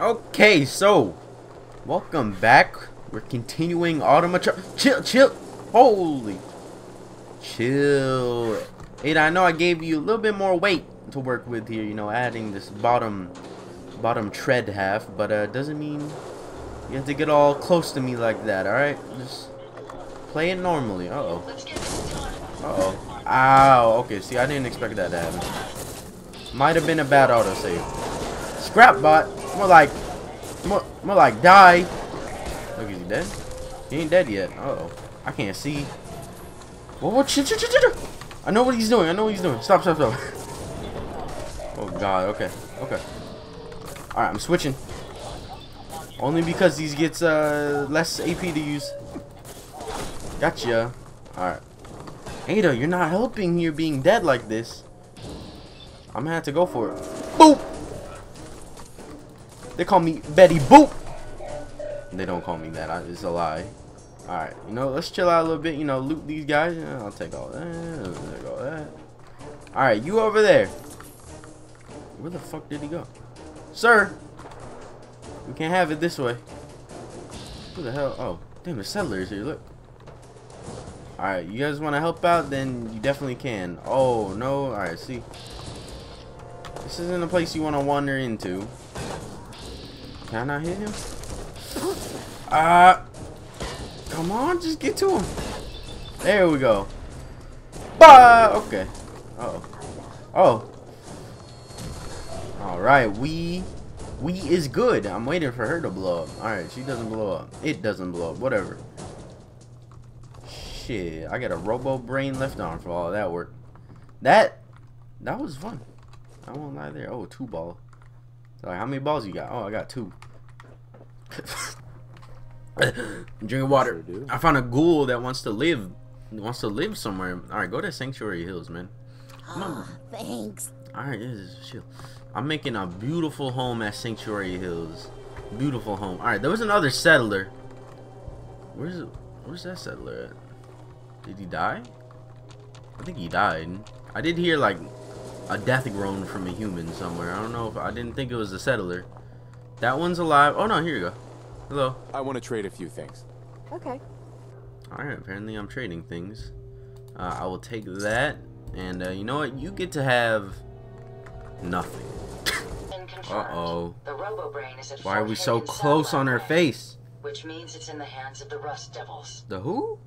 Okay, so welcome back. We're continuing Automatron. Chill, chill. Holy, chill. Ada, I know I gave you a little bit more weight to work with here. You know, adding this bottom, bottom tread half, but uh, doesn't mean you have to get all close to me like that. All right, just play it normally. Uh oh. Uh oh. Ow. Okay. See, I didn't expect that to happen. Might have been a bad autosave. Scrap bot. More like, more, more like die. Look, is he dead? He ain't dead yet. Uh oh. I can't see. Whoa, what? Shit, shit, shit, shit. I know what he's doing. I know what he's doing. Stop, stop, stop. oh god. Okay. Okay. All right, I'm switching. Only because these gets uh less AP to use. Gotcha. All right. Ada, you're not helping here being dead like this. I'm gonna have to go for it. Boop. They call me Betty Boop. They don't call me that. I, it's a lie. Alright, you know, let's chill out a little bit. You know, loot these guys. I'll take all that. I'll take all that. Alright, you over there. Where the fuck did he go? Sir! We can't have it this way. Who the hell? Oh, damn, the settlers here. Look. Alright, you guys want to help out? Then you definitely can. Oh, no. Alright, see. This isn't a place you want to wander into. Can I not hit him? Uh, come on, just get to him. There we go. Bah! Okay. Uh oh. Oh. Alright, we... We is good. I'm waiting for her to blow up. Alright, she doesn't blow up. It doesn't blow up. Whatever. Shit. I got a robo brain left on for all that work. That... That was fun. I won't lie there. Oh, two ball. Like, how many balls you got? Oh, I got two. Drink water. Sure I found a ghoul that wants to live. Wants to live somewhere. All right, go to Sanctuary Hills, man. Oh, thanks. All right, this is chill. I'm making a beautiful home at Sanctuary Hills. Beautiful home. All right, there was another settler. Where's it? Where's that settler at? Did he die? I think he died. I did hear like a death groan from a human somewhere. I don't know if I didn't think it was a settler. That one's alive. Oh no, here you go. Hello. I want to trade a few things. Okay. Alright, apparently I'm trading things. Uh, I will take that. And uh, you know what? You get to have nothing. Uh-oh. The robo brain is a secret. Why are we so close on her face? Which means it's in the hands of the Rust Devils. The who?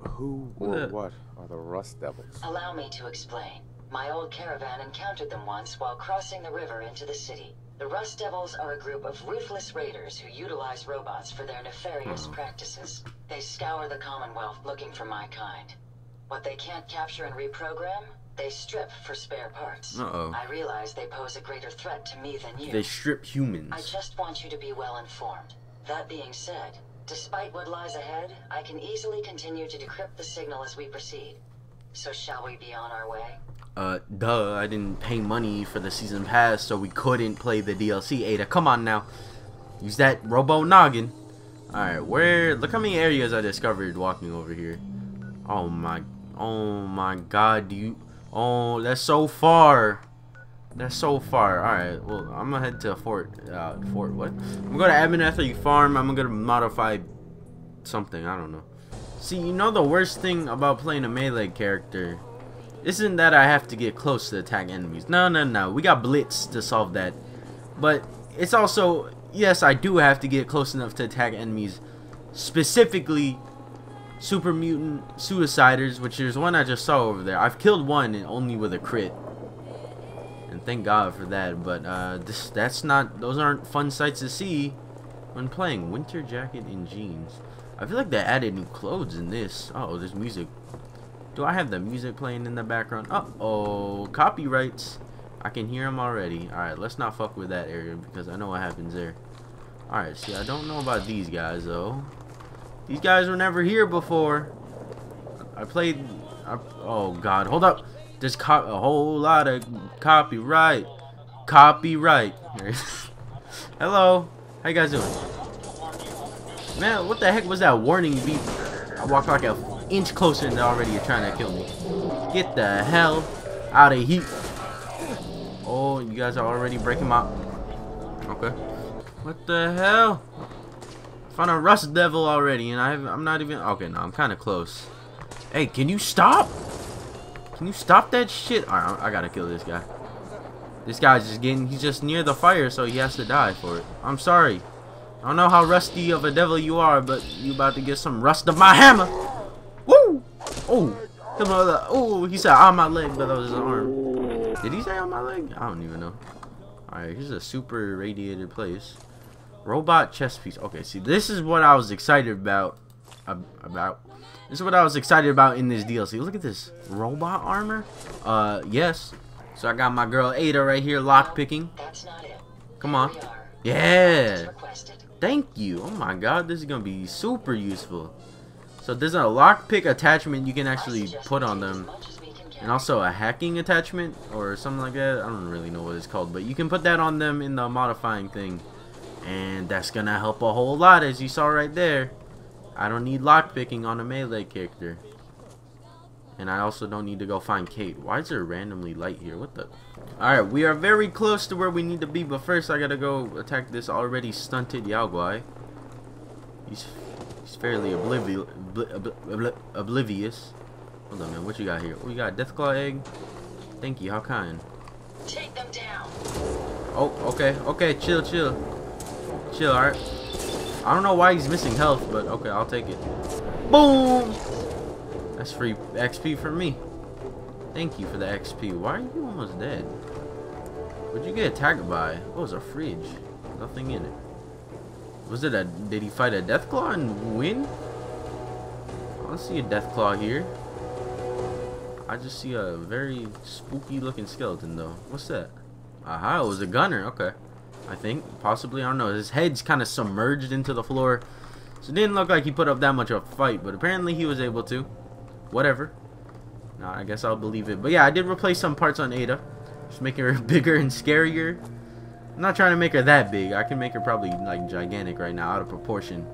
Who or what are the Rust Devils? Allow me to explain. My old caravan encountered them once while crossing the river into the city. The Rust Devils are a group of ruthless raiders who utilize robots for their nefarious hmm. practices. They scour the Commonwealth looking for my kind. What they can't capture and reprogram, they strip for spare parts. Uh-oh. I realize they pose a greater threat to me than you. They strip humans. I just want you to be well informed. That being said, despite what lies ahead, I can easily continue to decrypt the signal as we proceed. So shall we be on our way? Uh, duh, I didn't pay money for the season pass, so we couldn't play the DLC. Ada, come on now. Use that robo noggin. Alright, where, look how many areas I discovered walking over here. Oh my, oh my god, do you, oh, that's so far. That's so far. Alright, well, I'm gonna head to Fort, uh, Fort, what? I'm gonna go to Abernethy Farm, I'm gonna modify something, I don't know. See, you know the worst thing about playing a melee character isn't that I have to get close to attack enemies. No, no, no. We got Blitz to solve that. But it's also, yes, I do have to get close enough to attack enemies. Specifically, Super Mutant Suiciders, which is one I just saw over there. I've killed one and only with a crit. And thank God for that. But uh, this, that's not, those aren't fun sights to see when playing. Winter Jacket and Jeans. I feel like they added new clothes in this. oh, there's music. Do I have the music playing in the background? Uh-oh, copyrights. I can hear them already. Alright, let's not fuck with that area because I know what happens there. Alright, see, I don't know about these guys, though. These guys were never here before. I played... I, oh, God. Hold up. There's a whole lot of copyright. Copyright. Hello. How you guys doing? Man, what the heck was that warning beep? I walked like a inch closer and already you're trying to kill me. Get the hell out of here. Oh, you guys are already breaking my Okay. What the hell? Found a rust devil already, and I have, I'm not even. Okay, no, I'm kind of close. Hey, can you stop? Can you stop that shit? Alright, I gotta kill this guy. This guy's just getting. He's just near the fire, so he has to die for it. I'm sorry. I don't know how rusty of a devil you are, but you about to get some rust of my hammer. Oh, come on. Oh, he said on my leg, but that was his arm. Did he say on my leg? I don't even know. Alright, here's a super irradiated place. Robot chess piece. Okay, see, this is what I was excited about. about. This is what I was excited about in this DLC. Look at this. Robot armor? Uh, yes. So I got my girl Ada right here lockpicking. That's not it. Come on. Here we are. Yeah. Thank you. Oh my god, this is going to be super useful. So there's a lockpick attachment you can actually put on them. And also a hacking attachment or something like that. I don't really know what it's called, but you can put that on them in the modifying thing. And that's gonna help a whole lot as you saw right there. I don't need lockpicking on a melee character. And I also don't need to go find Cait. Why is there randomly light here? What the? Alright, we are very close to where we need to be, but first I gotta go attack this already stunted. He's, he's fairly oblivi obli obli obli oblivious. Hold on, man. What you got here? We you got Deathclaw egg? Thank you. How kind? Take them down. Oh, okay. Okay, chill, chill. Chill, alright. I don't know why he's missing health, but okay, I'll take it. Boom! That's free XP for me. Thank you for the XP. Why are you almost dead? What'd you get attacked by? What oh, was a fridge? Nothing in it. Was it a... Did he fight a Deathclaw and win? I don't see a Deathclaw here. I just see a very spooky looking skeleton though. What's that? Aha, it was a gunner. Okay. I think. Possibly. I don't know. His head's kind of submerged into the floor. So it didn't look like he put up that much of a fight. But apparently he was able to. Whatever. Nah, I guess I'll believe it. But yeah, I did replace some parts on Ada. Just making her bigger and scarier. I'm not trying to make her that big. I can make her probably like gigantic right now. Out of proportion.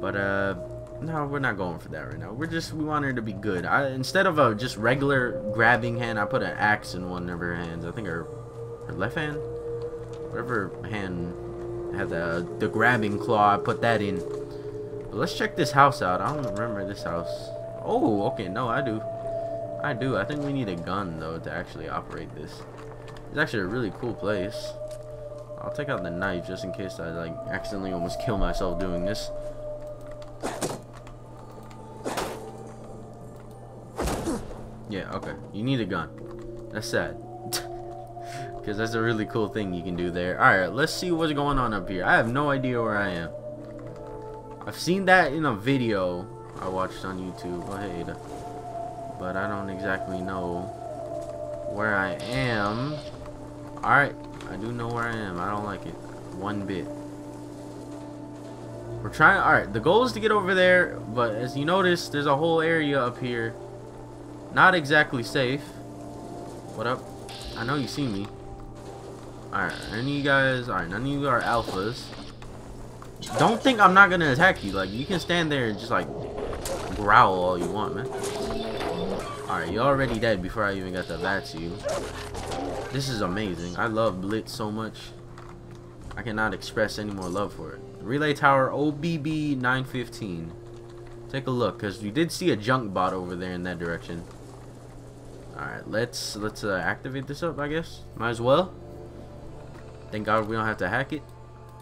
But uh... No, we're not going for that right now. We're just, we want her to be good. I, instead of a just regular grabbing hand, I put an axe in one of her hands. I think her, her left hand? Whatever hand had the, the grabbing claw, I put that in. But let's check this house out. I don't remember this house. Oh, okay, no, I do. I do. I think we need a gun, though, to actually operate this. It's actually a really cool place. I'll take out the knife just in case I, like, accidentally almost kill myself doing this. Yeah, okay. You need a gun. That's sad. Because that's a really cool thing you can do there. Alright, let's see what's going on up here. I have no idea where I am. I've seen that in a video I watched on YouTube. Oh, hey, Ada. But I don't exactly know where I am. Alright, I do know where I am. I don't like it. One bit. We're trying. Alright, the goal is to get over there. But as you notice, there's a whole area up here not exactly safe. What up? I know you see me. Alright, any of you guys, alright, none of you are alphas. Don't think I'm not gonna attack you. Like, you can stand there and just, like, growl all you want, man. Alright, you're already dead before I even got to bat you. This is amazing. I love Blitz so much. I cannot express any more love for it. Relay Tower OBB 915. Take a look, because we did see a junk bot over there in that direction. Alright, let's let's uh, activate this up, I guess. Might as well. Thank God we don't have to hack it.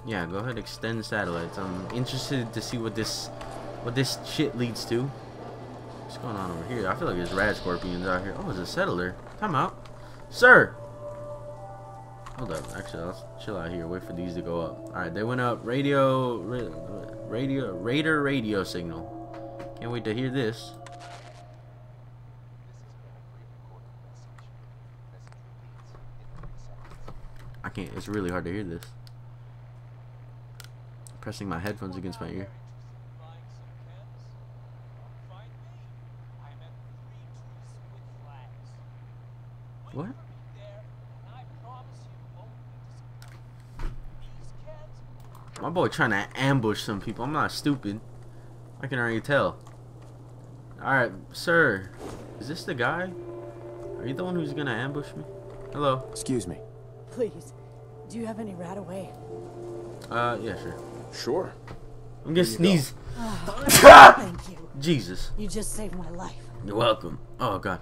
Yeah, go ahead, extend satellites. I'm interested to see what this what this shit leads to. What's going on over here? I feel like there's rad scorpions out here. Oh, it's a settler. Come out. Sir! Hold up. Actually, let's chill out here. Wait for these to go up. Alright, they went up. Radio... Radio... Raider radio signal. Can't wait to hear this. I can't. It's really hard to hear this. Pressing my headphones against my ear. What? My boy trying to ambush some people. I'm not stupid. I can already tell. Alright, sir. Is this the guy? Are you the one who's gonna ambush me? Hello. Excuse me. Please, Do you have any RadAway? Uh, yeah, sure. Sure. I'm gonna sneeze. Thank you. Jesus. You just saved my life. You're welcome. Oh, God.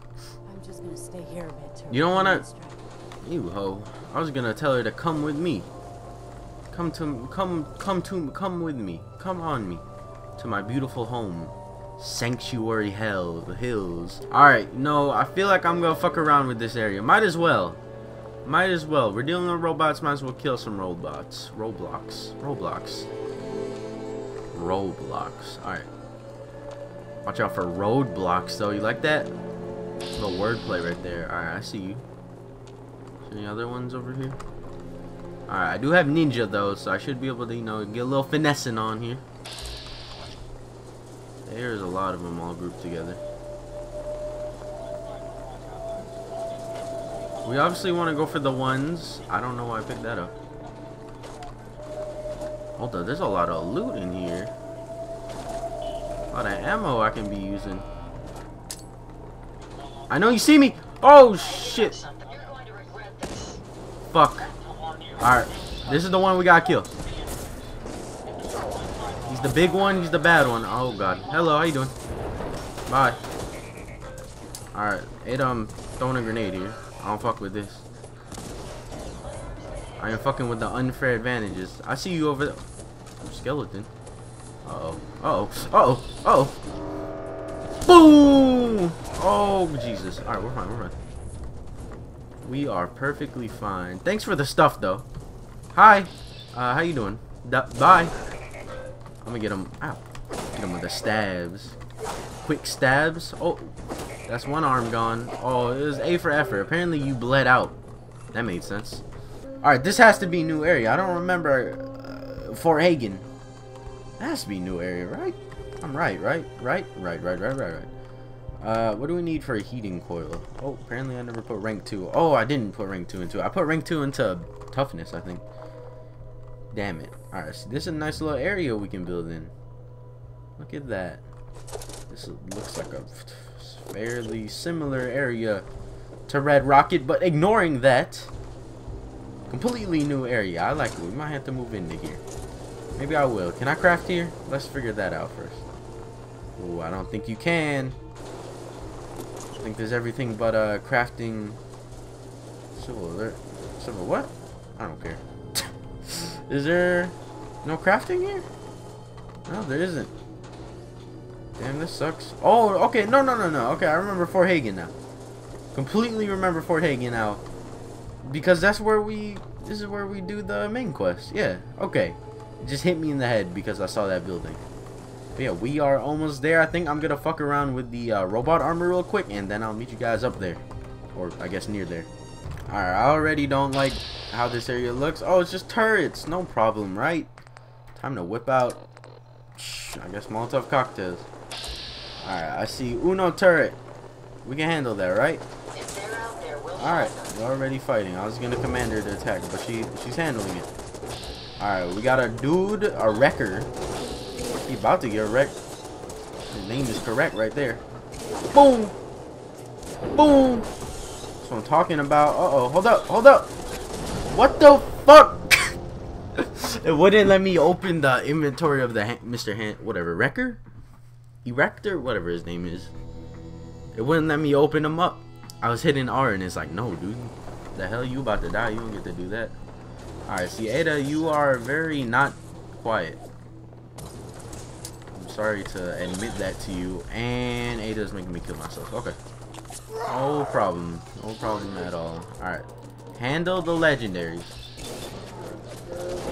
I'm just gonna stay here a bit. You don't wanna- You hoe. I was gonna tell her to come with me. Come to, come, come to, come with me. Come on me. To my beautiful home. Sanctuary Hell, the hills. Alright, no, I feel like I'm gonna fuck around with this area. Might as well. Might as well. We're dealing with robots, might as well kill some robots. Roblox. Roblox. Roblox. Alright. Watch out for roadblocks though. You like that? Little wordplay right there. Alright, I see you. Any other ones over here? Alright, I do have ninja though, so I should be able to, you know, get a little finessing on here. There's a lot of them all grouped together. We obviously want to go for the ones. I don't know why I picked that up. Hold on, there's a lot of loot in here. A lot of ammo I can be using. I know you see me! Oh shit! Fuck. Alright. This is the one we got killed. He's the big one, he's the bad one. Oh god. Hello, how you doing? Bye. Alright. It um throwing a grenade here. I don't fuck with this. I am fucking with the unfair advantages. I see you over there. Skeleton. Uh oh. Uh oh. Uh oh. Jesus. Alright, we're fine, we're fine. We are perfectly fine. Thanks for the stuff, though. Hi. Uh, how you doing? D bye. I'm gonna get him. Ow. Get him with the stabs. Quick stabs. Oh, that's one arm gone. Oh, it was A for effort. Apparently you bled out. That made sense. Alright, this has to be new area. I don't remember uh, Fort Hagen. That has to be new area, right? I'm right, right? Right? Right, right, right, right, right. Uh, what do we need for a heating coil? Oh, apparently I never put rank 2. Oh, I didn't put rank 2 into it. I put rank 2 into toughness, I think. Damn it. Alright, so this is a nice little area we can build in. Look at that. This looks like a fairly similar area to Red Rocket, but ignoring that, completely new area. I like it. We might have to move into here. Maybe I will. Can I craft here? Let's figure that out first. Oh, I don't think you can. Think there's everything but uh crafting civil alert civil what? I don't care. Is there no crafting here? No there isn't. Damn this sucks. Oh okay no no no no. Okay I remember Fort Hagen now. Completely remember Fort Hagen now. Because that's where we this is where we do the main quest. Yeah okay. It just hit me in the head because I saw that building but yeah, we are almost there. I think I'm gonna fuck around with the uh, robot armor real quick, and then I'll meet you guys up there, or I guess near there. All right, I already don't like how this area looks. Oh, it's just turrets, no problem, right? Time to whip out. I guess Molotov cocktails. All right, I see Uno turret. We can handle that, right? If they're out there, we'll All right, find them. we're already fighting. I was gonna command her to attack, but she she's handling it. All right, we got a dude, a wrecker. He about to get wrecked. His name is correct right there. Boom, boom. That's what I'm talking about. Uh oh, hold up, hold up. What the fuck? it wouldn't let me open the inventory of the ha Mr. Han whatever wrecker, erector, whatever his name is. It wouldn't let me open them up. I was hitting R and it's like, no, dude. The hell you about to die? You don't get to do that. Alright, see, Ada, you are very not quiet. Sorry to admit that to you. And Ada's making me kill myself. Okay. No problem. No problem at all. Alright. Handle the legendaries.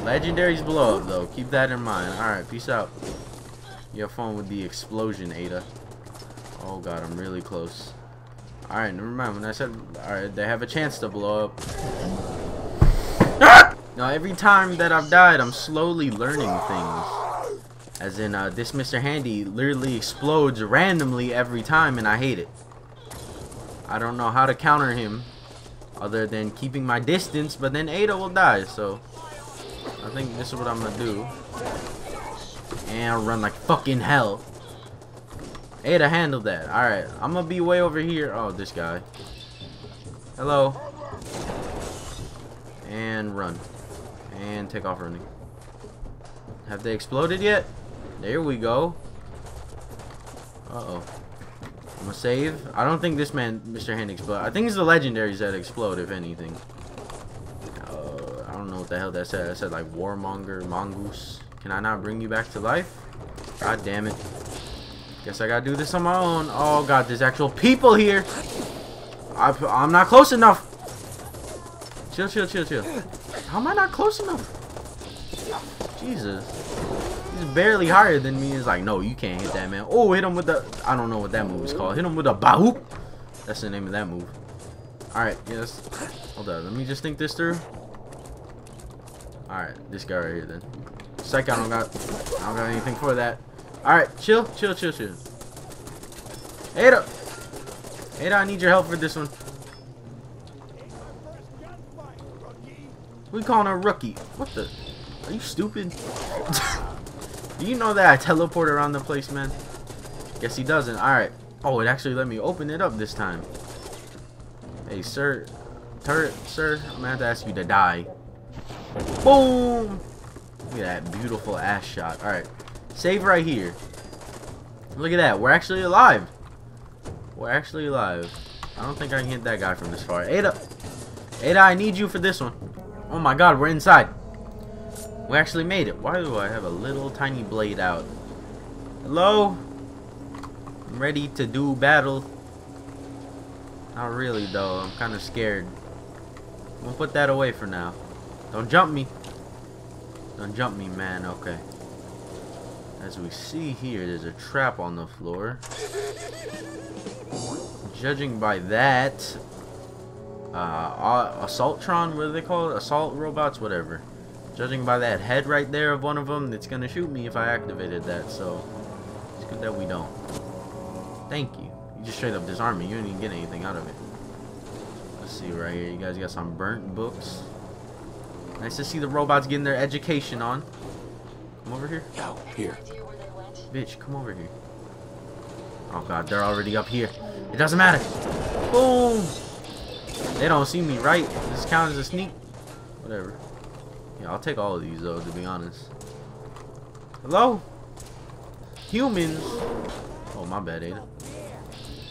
Legendaries blow up, though. Keep that in mind. Alright, peace out. You have fun with the explosion, Ada. Oh, God, I'm really close. Alright, never mind. When I said, alright, they have a chance to blow up. Ah! Now, every time that I've died, I'm slowly learning things. As in, uh, this Mr. Handy literally explodes randomly every time, and I hate it. I don't know how to counter him, other than keeping my distance, but then Ada will die, so... I think this is what I'm gonna do. And I'll run like fucking hell. Ada handled that. Alright, I'm gonna be way over here. Oh, this guy. Hello. And run. And take off running. Have they exploded yet? There we go. Uh-oh. I'm gonna save. I don't think this man, Mr. Hand, explode. I think it's the legendaries that explode, if anything. Uh, I don't know what the hell that said. That said like Warmonger, Mongoose. Can I not bring you back to life? God damn it. Guess I gotta do this on my own. Oh god, there's actual people here. I, I'm not close enough. Chill, chill, chill, chill. How am I not close enough? Jesus. He's barely higher than me. He's like, no, you can't hit that man. Oh, hit him with the... I don't know what that move is called. Hit him with a bahoop. That's the name of that move. Alright, yes. Hold on. Let me just think this through. Alright, this guy right here then. Psych, I don't got... I don't got anything for that. Alright, chill, chill, chill, chill. Ada! Ada, I need your help for this one. We calling a rookie. What the? Are you stupid? Do you know that I teleport around the place, man? Guess he doesn't. Alright. Oh, it actually let me open it up this time. Hey, sir. Turret, sir. I'm gonna have to ask you to die. Boom! Look at that beautiful ass shot. Alright. Save right here. Look at that. We're actually alive. We're actually alive. I don't think I can hit that guy from this far. Ada! Ada, I need you for this one. Oh my god, we're inside. We actually made it. Why do I have a little tiny blade out? Hello? I'm ready to do battle. Not really though. I'm kind of scared. Gonna put that away for now. Don't jump me. Don't jump me, man. Okay. As we see here, there's a trap on the floor. Judging by that, uh, Assaultron, what do they call it? Assault robots, whatever. Judging by that head right there of one of them, it's gonna shoot me if I activated that, so it's good that we don't. Thank you. You just straight up disarm me. You didn't even get anything out of it. Let's see right here. You guys got some burnt books. Nice to see the robots getting their education on. Come over here. Yo, here. Idea where they went? Bitch, come over here. Oh god, they're already up here. It doesn't matter. Boom! They don't see me, right? This counts as a sneak. Whatever. Yeah, I'll take all of these though, to be honest. Hello? Humans. Oh, my bad, Ada.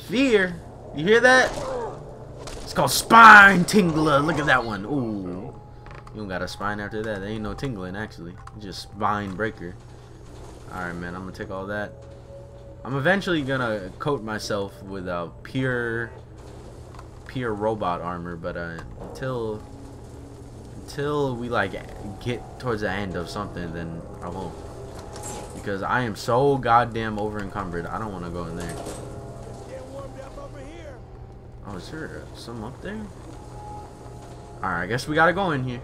Fear. You hear that? It's called spine tingler. Look at that one. Ooh. You don't got a spine after that. There ain't no tingling, actually. Just spine breaker. Alright, man. I'm going to take all that. I'm eventually going to coat myself with uh, pure pure robot armor, but uh, until until we like get towards the end of something, then I won't. Because I am so goddamn over encumbered. I don't want to go in there. Oh, is there some up there? Alright, I guess we gotta go in here.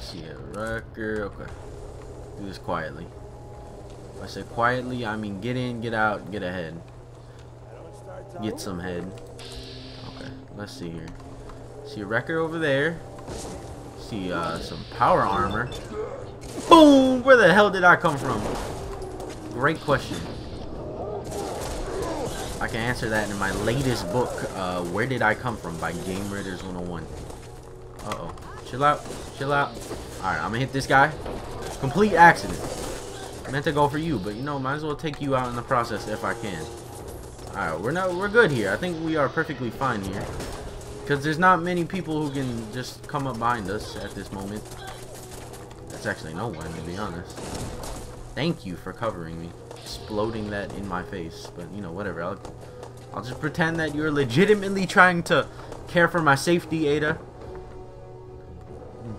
See a wrecker. Okay. Do this quietly. If I say quietly, I mean get in, get out, get ahead. Get some head. Let's see here. See a wrecker over there. See uh, some power armor. Boom! Where the hell did I come from? Great question. I can answer that in my latest book, uh, Where Did I Come From by Game Raiders 101. Uh-oh. Chill out. Chill out. Alright, I'm gonna hit this guy. Complete accident. Meant to go for you, but you know, might as well take you out in the process if I can. Alright, we're not we're good here. I think we are perfectly fine here. Because there's not many people who can just come up behind us at this moment. That's actually no one, to be honest. Thank you for covering me. Exploding that in my face. But, you know, whatever. I'll, I'll just pretend that you're legitimately trying to care for my safety, Ada.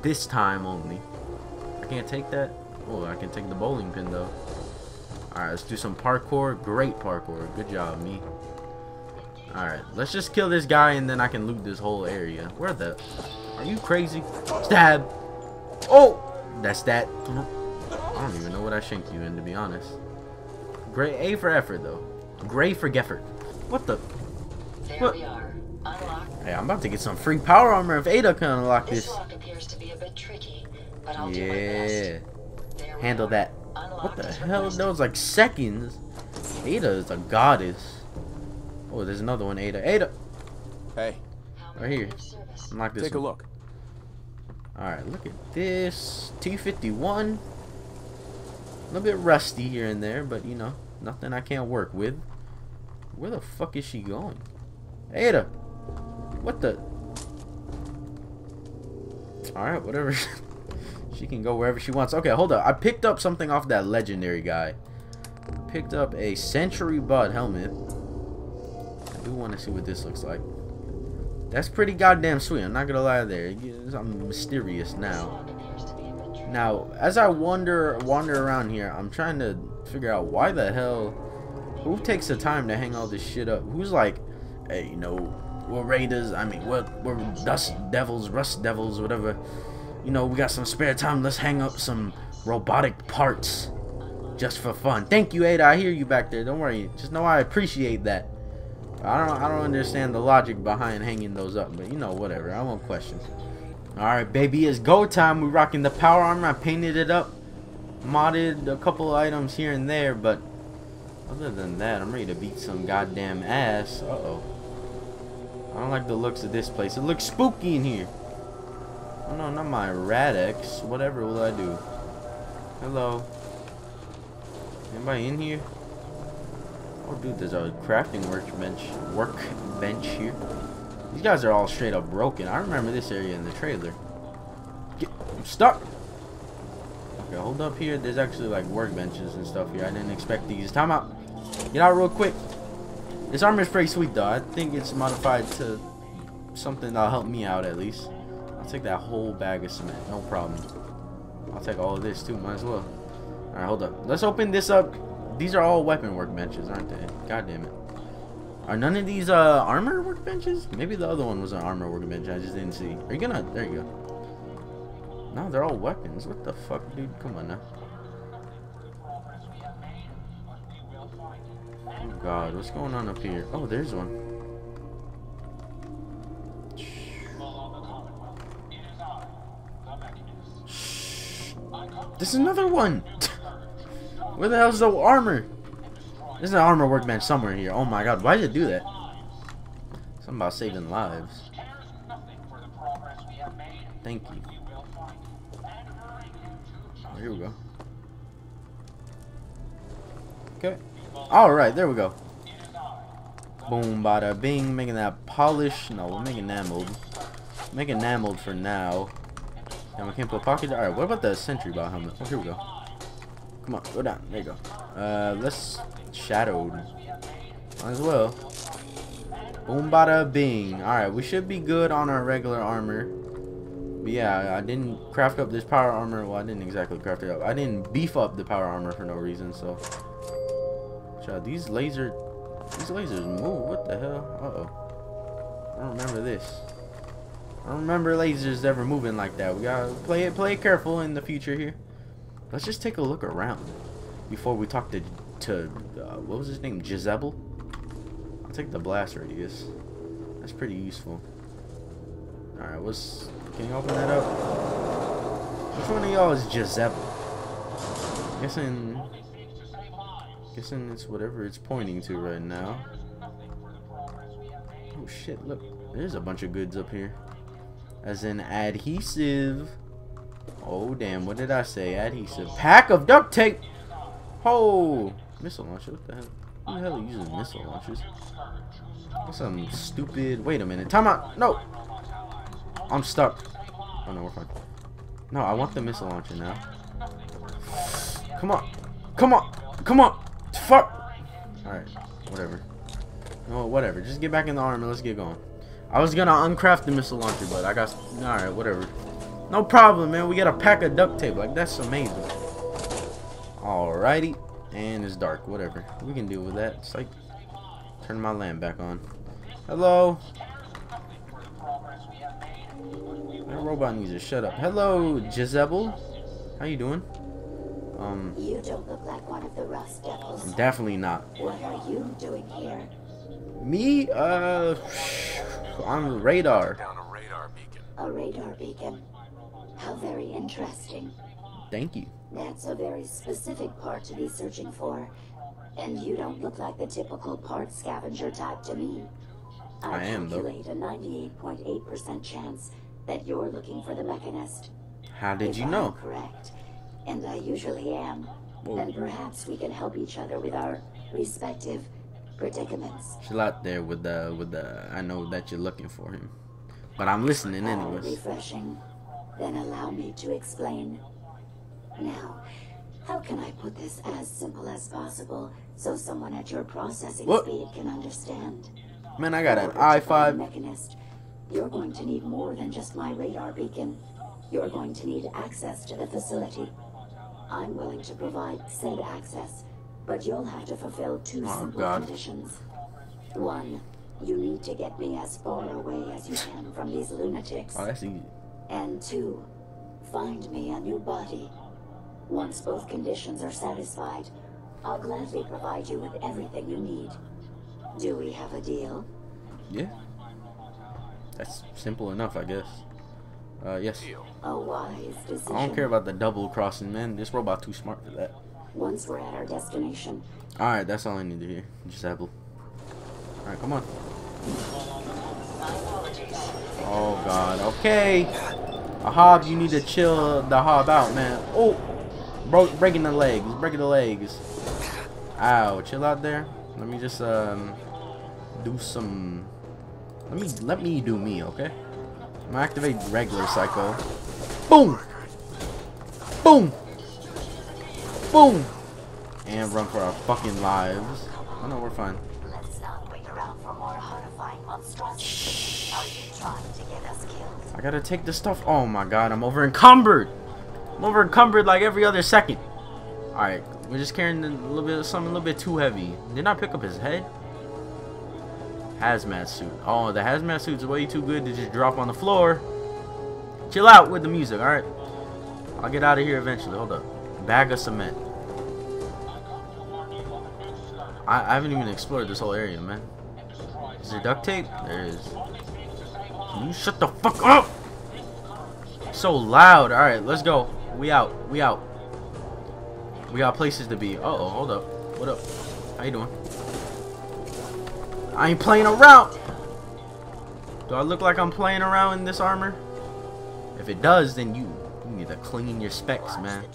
This time only. I can't take that. Oh, I can take the bowling pin, though. Alright, let's do some parkour. Great parkour. Good job, me. Alright, let's just kill this guy and then I can loot this whole area. Where the... Are you crazy? Stab! Oh! That's that. I don't even know what I shanked you in, to be honest. Great A for effort, though. Gray for Geffert. What the... There What? we are. Hey, I'm about to get some free power armor if Ada can unlock This this. lock appears to be a bit tricky, but I'll do my Yeah. Handle that. What the hell? That was like seconds. Ada is a goddess. Oh, there's another one, Ada. Ada! Hey, right here. be of service? business. Unlock this Take a one. look. Alright, look at this. T51. A little bit rusty here and there, but you know, nothing I can't work with. Where the fuck is she going? Ada! What the? Alright, whatever. she can go wherever she wants. Okay, hold up. I picked up something off that legendary guy. Picked up a Sentry Bot helmet. I do want to see what this looks like. That's pretty goddamn sweet. I'm not gonna lie there. I'm mysterious now. To. Now, as I wander wander around here, I'm trying to figure out why the hell, who takes the time to hang all this shit up? Who's like, hey, you know, we're raiders. I mean, we're we're dust devils, rust devils, whatever. You know, we got some spare time. Let's hang up some robotic parts, just for fun. Thank you, Ada. I hear you back there. Don't worry. Just know I appreciate that. I don't I don't understand the logic behind hanging those up, but you know, whatever. I won't question. Alright, baby, it's go time. We're rocking the power armor. I painted it up, modded a couple items here and there, but other than that, I'm ready to beat some goddamn ass. Uh oh. I don't like the looks of this place. It looks spooky in here. Oh no, not my Rad-X. Whatever will I do? Hello. Anybody in here? Oh, dude, there's a crafting workbench, workbench here. These guys are all straight up broken. I remember this area in the trailer. Get, I'm stuck. Okay, hold up here. There's actually like workbenches and stuff here. I didn't expect these. Time out. Get out real quick. This armor is pretty sweet though. I think it's modified to something that'll help me out at least. I'll take that whole bag of cement. No problem. I'll take all of this too. Might as well. Alright, hold up. Let's open this up. These are all weapon workbenches, aren't they? God damn it. Are none of these uh, armor workbenches? Maybe the other one was an armor workbench. I just didn't see. Are you gonna? There you go. No, they're all weapons. What the fuck, dude? Come on now. Oh God, what's going on up here? Oh, there's one. This is another one. Where the hell's the armor? There's an armor workbench somewhere here. Oh my god, why did it do that? Something about saving lives. Thank you. Oh, here we go. Okay. Alright, there we go. Boom, bada bing. Making that polish. No, we're making enameled. Make enameled for now. And we can't put pocket. Alright, what about the sentry bot helmet? Oh, here we go. Come on, go down. There you go. Uh, let's shadowed. Might as well. Boom, bada bing. Alright, we should be good on our regular armor. But yeah, I didn't craft up this power armor. Well, I didn't exactly craft it up. I didn't beef up the power armor for no reason, so. Child, these laser, these lasers move. What the hell? Uh oh. I don't remember this. I remember lasers ever moving like that. We gotta play it, play it careful in the future here. Let's just take a look around before we talk to to uh, what was his name? Jezebel. I'll take the blast radius. That's pretty useful. All right, what's? Can you open that up? Which one of y'all is Jezebel? Guessing. Guessing it's whatever it's pointing to right now. Oh shit! Look, there's a bunch of goods up here. As in adhesive. Oh damn! What did I say? Adhesive. Pack of duct tape. Oh, missile launcher. What the hell? Who the hell uses missile launchers? That's some stupid. Wait a minute. Time out. No. I'm stuck. Oh no, we're fine. No, I want the missile launcher now. Come on. Come on. Come on. Fuck. Alright. Whatever. No, whatever. Just get back in the armor. Let's get going. I was gonna uncraft the missile launcher, but I got. Alright, whatever. No problem, man. We got a pack of duct tape. Like, that's amazing. Alrighty. And it's dark. Whatever. We can deal with that. It's like turn my lamp back on. Hello. That robot needs to shut up. Hello, Jezebel. How you doing? Um, You don't look like one of the Rust Devils. definitely not. What are you doing here? Me? Uh, on radar. Down a radar beacon. A radar beacon. How very interesting. Thank you. That's a very specific part to be searching for. And you don't look like the typical part scavenger type to me. I, I am, though. calculate a 98.8% chance that you're looking for the mechanist. How did if you I'm know? correct, and I usually am, then perhaps we can help each other with our respective predicaments. Chill out there with the with the. I know that you're looking for him, but I'm listening anyways. refreshing. Then allow me to explain. Now, how can I put this as simple as possible so someone at your processing What? speed can understand? Man, I got an In order to find i5. Mechanist, you're going to need more than just my radar beacon. You're going to need access to the facility. I'm willing to provide said access, but you'll have to fulfill two Oh, simple God. conditions. One, you need to get me as far away as you can from these lunatics. Oh, that's easy. And two, find me a new body. Once both conditions are satisfied, I'll gladly provide you with everything you need. Do we have a deal? Yeah. That's simple enough, I guess. Uh, yes. A wise decision. I don't care about the double crossing, man. This robot too smart for that. Once we're at our destination, Alright, that's all I need to hear. Just Apple. Alright, come on. Oh god, okay. A hob, you need to chill the hob out, man. Oh, bro, breaking the legs, breaking the legs. Ow, chill out there. Let me just um do some. Let me let me do me, okay? I'm gonna activate regular psycho. Boom, boom, boom, and run for our fucking lives. Oh no, we're fine. let's not wait around for more horrifying monstrosities. Are you trying to get us killed? I gotta take this stuff. Oh my god, I'm over encumbered. I'm over encumbered like every other second. Alright, we're just carrying a little bit of something a little bit too heavy. Didn't I pick up his head? Hazmat suit. Oh, the hazmat suit's way too good to just drop on the floor. Chill out with the music, alright? I'll get out of here eventually. Hold up. Bag of cement. I, I haven't even explored this whole area, man. Is there duct tape? There is. Can you shut the fuck up? So loud. All right, let's go. We out. We out. We got places to be. Uh oh, hold up. What up? How you doing? I ain't playing around. Do I look like I'm playing around in this armor? If it does, then you, you need to clean your specs, man.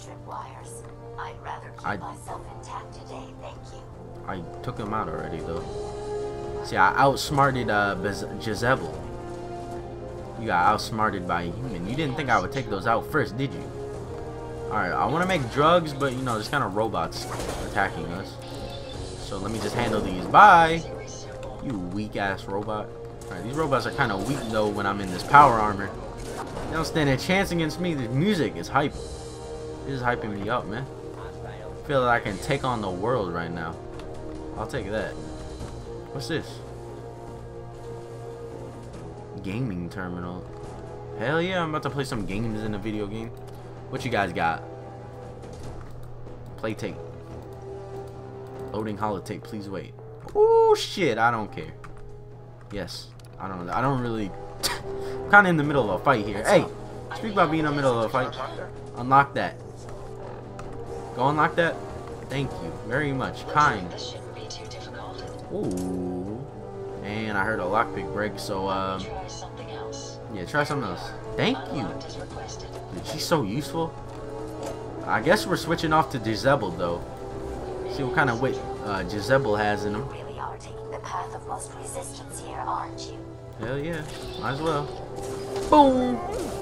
I- myself intact today, thank you. I took him out already, though. See, I outsmarted uh, Jezebel. You got outsmarted by a human. You didn't think I would take those out first, did you? Alright, I want to make drugs, but, you know, there's kind of robots attacking us. So let me just handle these. Bye! You weak-ass robot. Alright, these robots are kind of weak, though, when I'm in this power armor. They don't stand a chance against me. The music is hype. This is hyping me up, man. Feel like I can take on the world right now. I'll take that. What's this? Gaming terminal. Hell yeah, I'm about to play some games in a video game. What you guys got? Play tape. Loading holotape, please wait. Oh shit, I don't care. Yes. I don't I don't really kinda in the middle of a fight here. Hey! Speak about being in the middle of a fight. Unlock that. Go unlock that. Thank you very much. Kind. This shouldn't be too difficult. Ooh. And I heard a lockpick break, so um Try something else. yeah, try something else. Thank you. Unlocked as requested. Dude, she's so useful. I guess we're switching off to Jezebel though. See what kind of wit uh, Jezebel has in him. Really are taking the path of most resistance here, aren't you? Hell yeah, might as well. Boom.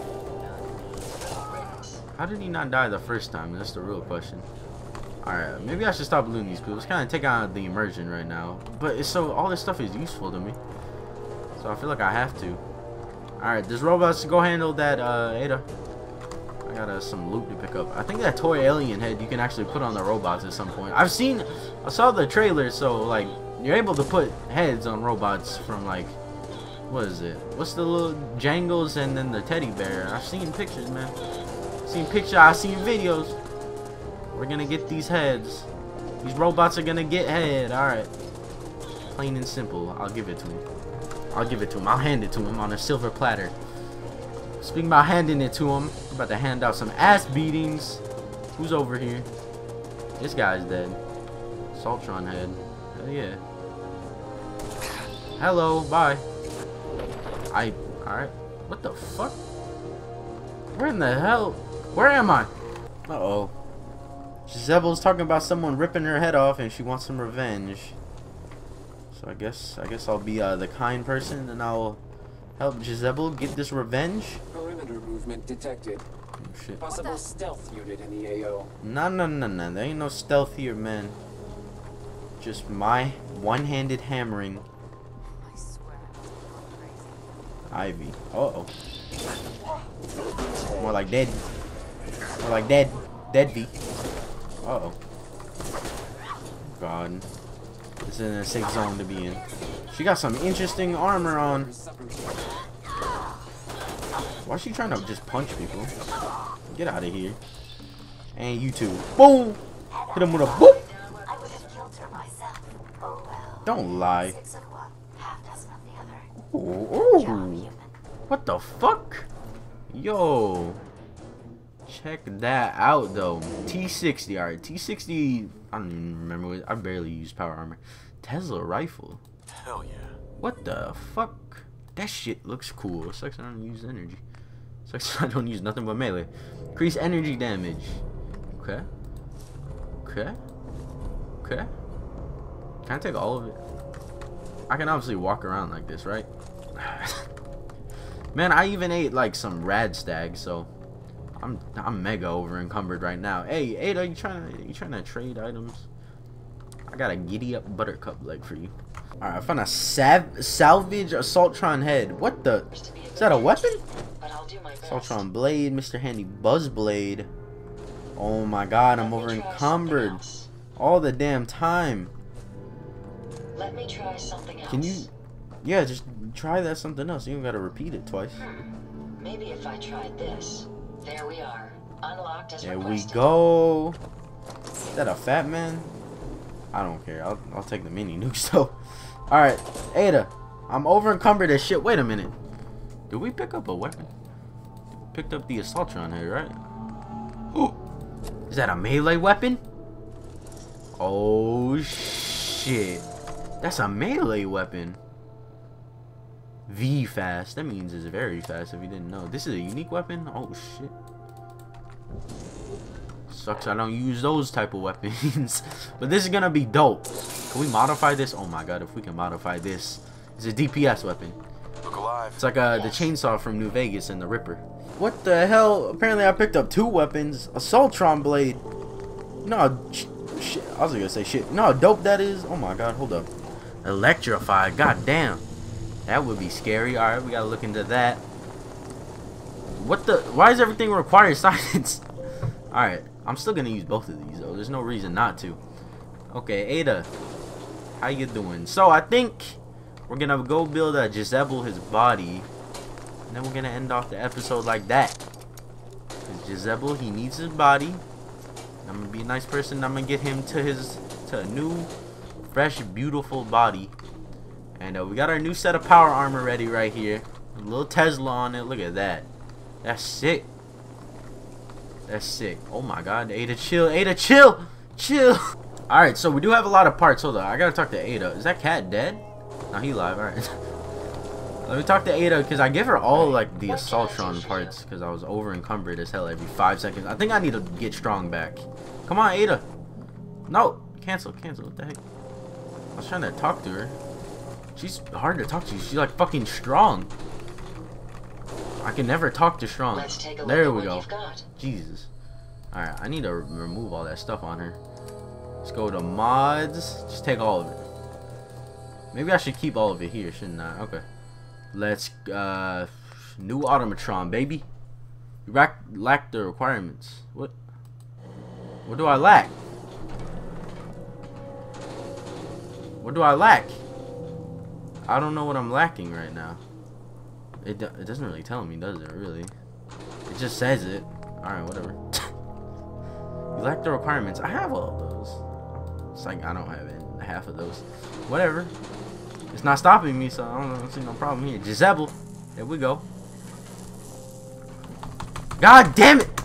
How did he not die the first time? That's the real question. Alright, maybe I should stop looting these people. It's kind of taking out the immersion right now. But it's so, all this stuff is useful to me. So I feel like I have to. Alright, this robots go handle that, uh, Ada. I got uh, some loot to pick up. I think that toy alien head you can actually put on the robots at some point. I've seen, I saw the trailer, so like, you're able to put heads on robots from like, what is it? What's the little jangles and then the teddy bear? I've seen pictures, man. Seen pictures, I've seen videos. We're gonna get these heads. These robots are gonna get head. Alright. Plain and simple. I'll give it to him. I'll give it to him. I'll hand it to him on a silver platter. Speaking about handing it to him, I'm about to hand out some ass beatings. Who's over here? This guy's dead. Saltron head. Hell yeah. Hello, bye. I alright. What the fuck? Where in the hell? Where am I? Uh oh. Jezebel's talking about someone ripping her head off and she wants some revenge. So I guess I guess I'll be uh, the kind person and I'll help Jezebel get this revenge. Perimeter movement detected. Oh, shit. Possible stealth unit in the AO. No, no, no, no. There ain't no stealth here, man. Just my one-handed hammering. I swear Ivy. Uh oh. More like dead. More like dead. Dead V. Uh oh. God. This isn't a safe zone to be in. She got some interesting armor on. Why is she trying to just punch people? Get out of here. And you too. Boom! Hit him with a boop! Don't lie. Ooh, ooh. What the fuck? Yo. Check that out though. T60. Alright, T60. I don't even remember. What, I barely use power armor. Tesla rifle. Hell yeah. What the fuck? That shit looks cool. Sucks I don't use energy. Sucks I don't use nothing but melee. Increase energy damage. Okay. Okay. Okay. Can I take all of it? I can obviously walk around like this, right? Man, I even ate like some rad stag, so I'm I'm mega over encumbered right now. Hey, Ada, you trying to you trying to trade items? I got a giddy up buttercup leg for you. Alright, I found a sav salvage assaultron head. What the? Is that a weapon? But I'll do my best. Assaultron blade, Mr. Handy buzz blade. Oh my god, I'm over encumbered all the damn time. Let me try something else. Can you? Yeah, just try that something else. You don't gotta repeat it twice. Hmm, maybe if I tried this. There we are. Unlocked as There we go. Is that a fat man? I don't care. I'll, I'll take the mini nukes though. Alright, Ada. I'm over encumbered as shit. Wait a minute. Did we pick up a weapon? Picked up the Assaultron here, right? Oh, is that a melee weapon? Oh shit. That's a melee weapon. V fast. That means it's very fast if you didn't know. This is a unique weapon? Oh shit. Sucks I don't use those type of weapons. but this is gonna be dope. Can we modify this? Oh my god, if we can modify this. It's a DPS weapon. Look alive. It's like uh, the chainsaw from New Vegas and the Ripper. What the hell? Apparently I picked up two weapons. Assaultron blade. No, shit. I was gonna say shit. No, how dope that is? Oh my god, hold up. Electrified. God damn. That would be scary. Alright, we gotta look into that. What the? Why does everything require science? Alright, I'm still gonna use both of these though. There's no reason not to. Okay, Ada. How you doing? So I think we're gonna go build a Jezebel his body. And then we're gonna end off the episode like that. Cause Jezebel, he needs his body. I'm gonna be a nice person. I'm gonna get him to his to a new, fresh, beautiful body. And uh, we got our new set of power armor ready right here. A little Tesla on it. Look at that. That's sick. That's sick. Oh my god. Ada, chill. Ada, chill. Chill. Alright, so we do have a lot of parts. Hold on. I gotta talk to Ada. Is that cat dead? No, he alive. Alright. Let me talk to Ada because I give her all like the Assaultron parts because I was over encumbered as hell every five seconds. I think I need to get strong back. Come on, Ada. No, cancel, cancel. What the heck? I was trying to talk to her. She's hard to talk to. She's like fucking strong. I can never talk to strong. Let's take a There we go. Jesus. Alright, I need to remove all that stuff on her. Let's go to mods. Just take all of it. Maybe I should keep all of it here, shouldn't I? Okay. Let's, uh, new automatron, baby. You rack, lack the requirements. What? What do I lack? What do I lack? I don't know what I'm lacking right now. It, it doesn't really tell me, does it, really? It just says it. Alright, whatever. you lack the requirements. I have all those. It's like I don't have it, half of those. Whatever. It's not stopping me, so I don't, I don't see no problem here. Jezebel. There we go. God damn it!